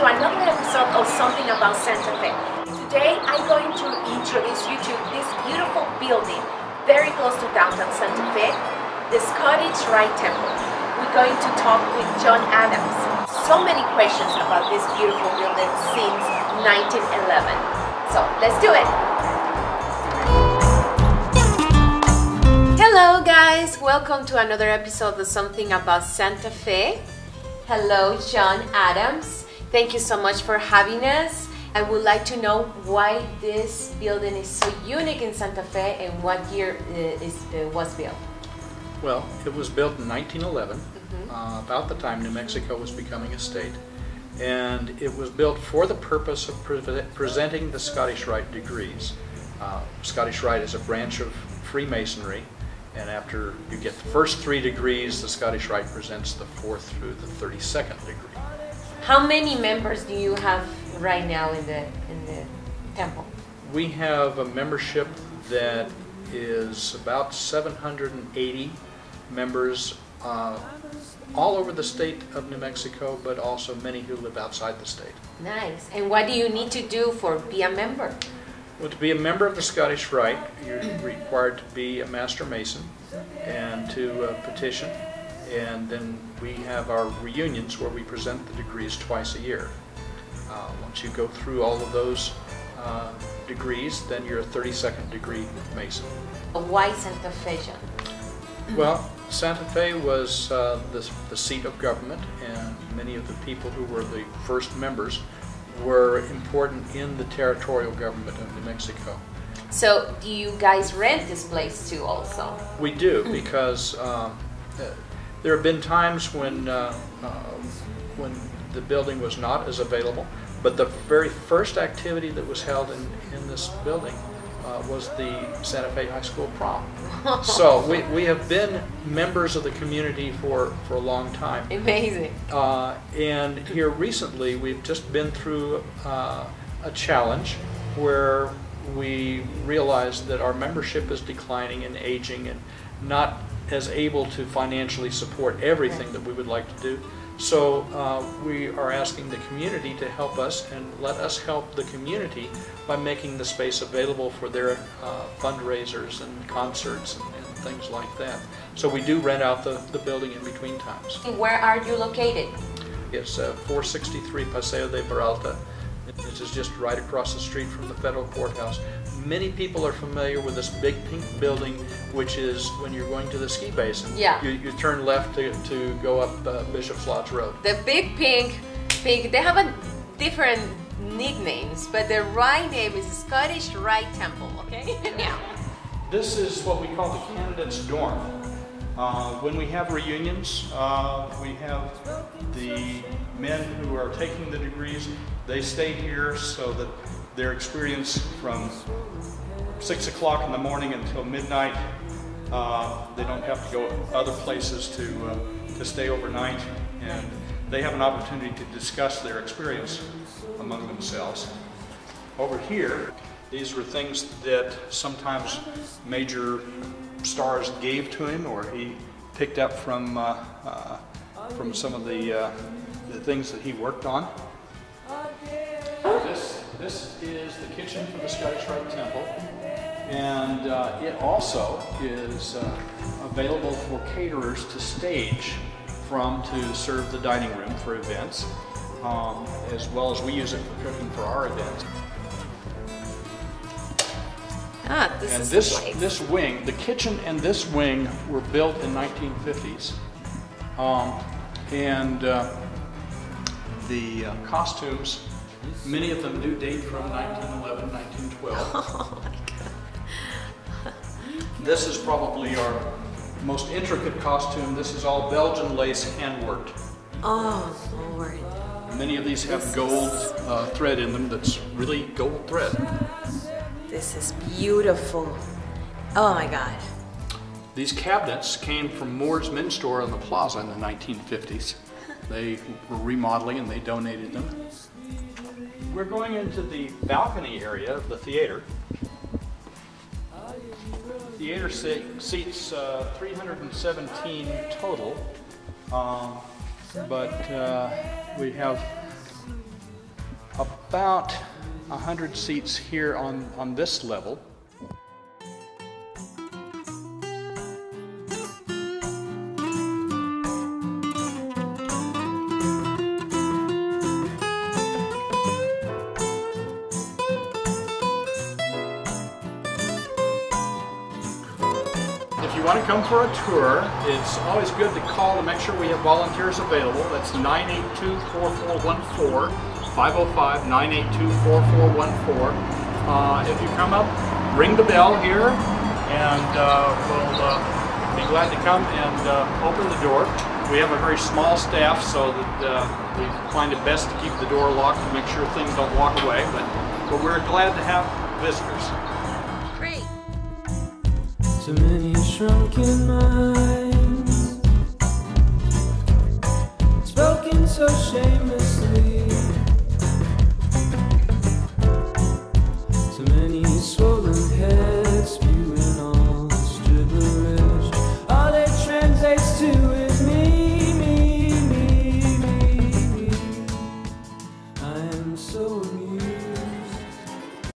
to another episode of Something About Santa Fe. Today I'm going to introduce you to this beautiful building very close to downtown Santa Fe, the Scottish Rite Temple. We're going to talk with John Adams. So many questions about this beautiful building since 1911. So let's do it! Hello guys, welcome to another episode of Something About Santa Fe. Hello, John Adams. Thank you so much for having us. I would like to know why this building is so unique in Santa Fe and what year it is, it was built. Well, it was built in 1911, uh, about the time New Mexico was becoming a state. And it was built for the purpose of pre presenting the Scottish Rite degrees. Uh, Scottish Rite is a branch of Freemasonry, and after you get the first three degrees, the Scottish Rite presents the fourth through the 32nd degree. How many members do you have right now in the in the temple? We have a membership that is about 780 members uh, all over the state of New Mexico, but also many who live outside the state. Nice. And what do you need to do for be a member? Well, to be a member of the Scottish Rite, you're required to be a Master Mason and to uh, petition. And then we have our reunions where we present the degrees twice a year. Uh, once you go through all of those uh, degrees, then you're a 32nd degree Mason. Why Santa Fe, John? Well, Santa Fe was uh, the, the seat of government, and many of the people who were the first members were important in the territorial government of New Mexico. So, do you guys rent this place too, also? We do because um, uh, there have been times when uh, uh, when the building was not as available, but the very first activity that was held in, in this building uh, was the Santa Fe High School prom. so we, we have been members of the community for, for a long time. Amazing. Uh, and here recently, we've just been through uh, a challenge where we realized that our membership is declining and aging and not as able to financially support everything that we would like to do. So uh, we are asking the community to help us and let us help the community by making the space available for their uh, fundraisers and concerts and, and, things like that. So we do rent out the, the building in between times. Where are you located? It's uh, 463 Paseo de Peralta. This is just right across the street from the federal courthouse. Many people are familiar with this big pink building, which is when you're going to the ski basin. Yeah. You, you turn left to, to go up uh, Bishop's Lodge Road. The big pink, pink, they have a different nicknames, but the right name is Scottish Rite Temple, okay? yeah. This is what we call the candidate's dorm. Uh, when we have reunions, uh, we have the men who are taking the degrees, they stay here so that their experience from 6 o'clock in the morning until midnight, uh, they don't have to go other places to, uh, to stay overnight, and they have an opportunity to discuss their experience among themselves. Over here, these were things that sometimes major stars gave to him or he picked up from, uh, uh, from some of the, uh, the things that he worked on. This, is the kitchen for the Scottish Rite Temple and uh, it also is uh, available for caterers to stage from to serve the dining room for events um, as well as we use it for cooking for our events. Ah, this and is this this wing, the kitchen and this wing were built in 1950s, um, and uh, the uh, costumes, many of them do date from 1911, 1912. Oh my god. This is probably our most intricate costume. This is all Belgian lace handworked. Oh Lord. Many of these have gold uh, thread in them. That's really gold thread. This is beautiful. Oh my god. These cabinets came from Moore's Men's Store on the Plaza in the 1950s. They were remodeling and they donated them. We're going into the balcony area of the theater. Theater se- seats uh, 317 total, um, but uh, we have about 100 seats here on, on this level. You want to come for a tour, it's always good to call to make sure we have volunteers available. That's 982-4414, 505-982-4414. Uh, if you come up, ring the bell here, and uh, we'll uh, be glad to come and uh, open the door. We have a very small staff, so that uh, we find it best to keep the door locked to make sure things don't walk away, but, but we're glad to have visitors. Great. Too many shrunken minds